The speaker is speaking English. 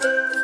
Bye.